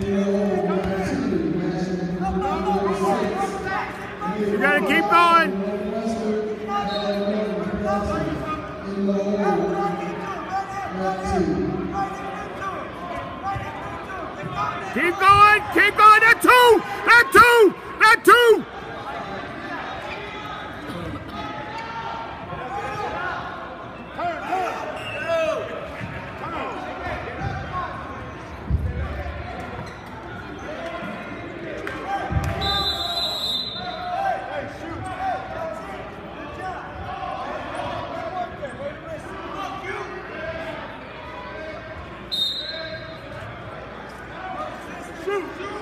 You gotta keep going. Keep going, keep going, at two! two.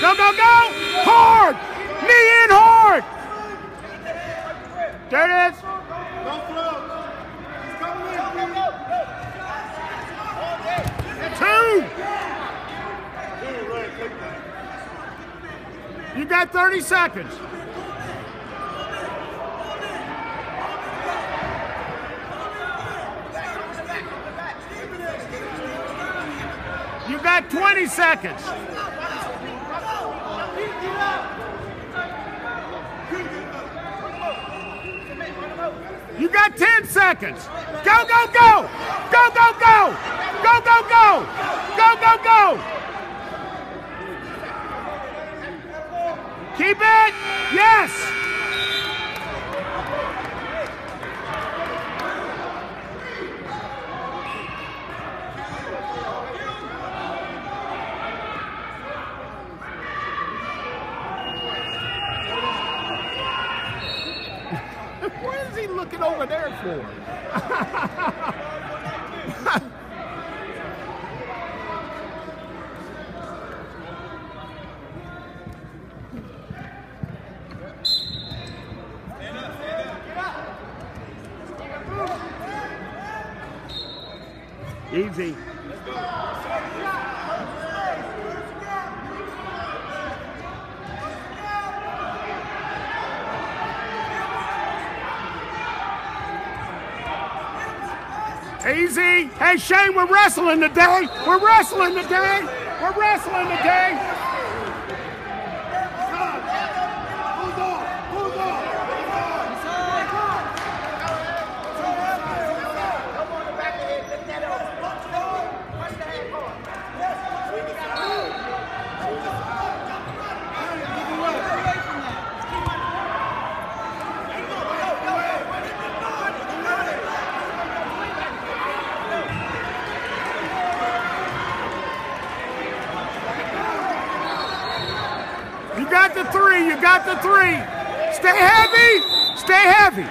Go, go, go. Hard. Knee in hard. There it is. Two. You got 30 seconds. You got 20 seconds. You got 10 seconds. Go, go, go. Go, go, go. Go, go, go. Go, go, go. Keep it. Yes. Looking over there for? Easy. Easy. Hey, Shane, we're wrestling today. We're wrestling today. We're wrestling today. You got the three. You got the three. Stay heavy. Stay heavy.